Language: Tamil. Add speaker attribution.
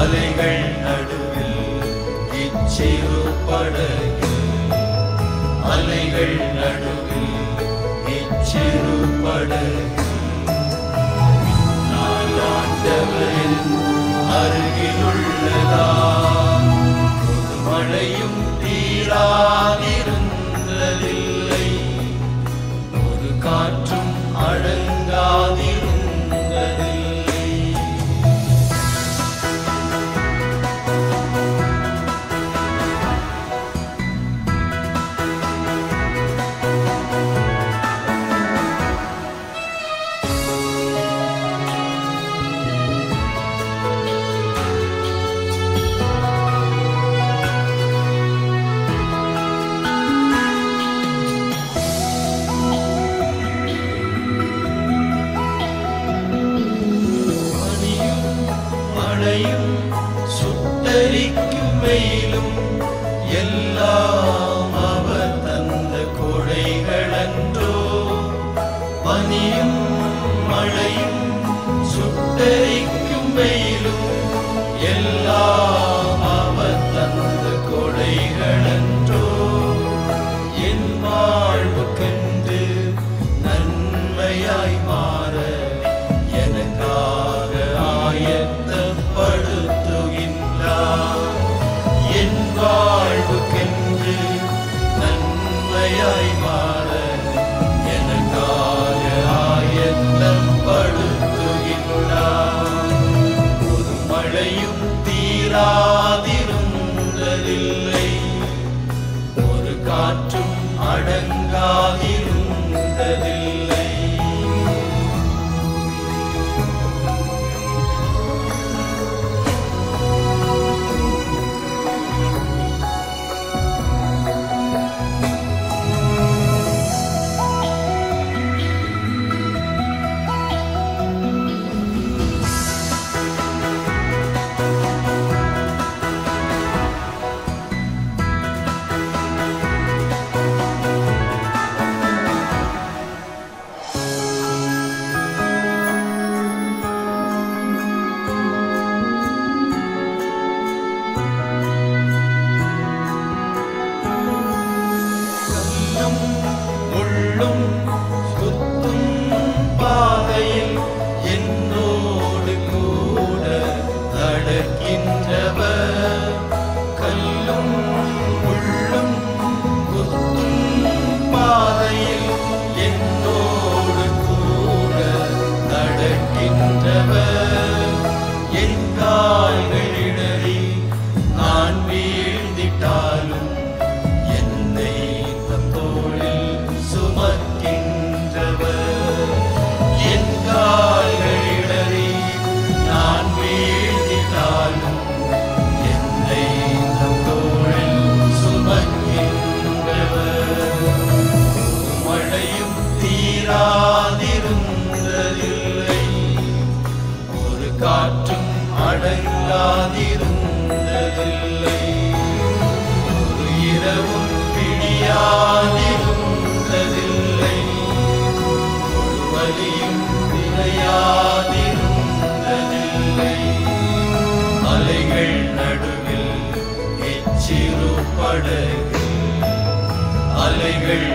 Speaker 1: அலைகள் நடுவில் இச்சிறு படகு அலைகள் நடுவில் இச்சிறு படகு நான் ஆண்டவரின் அருகிலுள்ளதா? மழையும் தீராதிருந்ததில்லை ஒரு காற்று இல்லை. ஒரு காற்றும் அடங்கும் நான் வீழ்ந்திட்டாலும் என்னை தந்தோழில் சுமக்கின்றவர். என் கால்களிடறி நான் வீழ்ந்திட்டாலும் என்னை தந்தோழில் சுமக்கின்றவர். மழையும் தீராதிருந்ததில்லை. ஒரு காற்றும் அடங்காதிருந்ததில்லை அலைகள்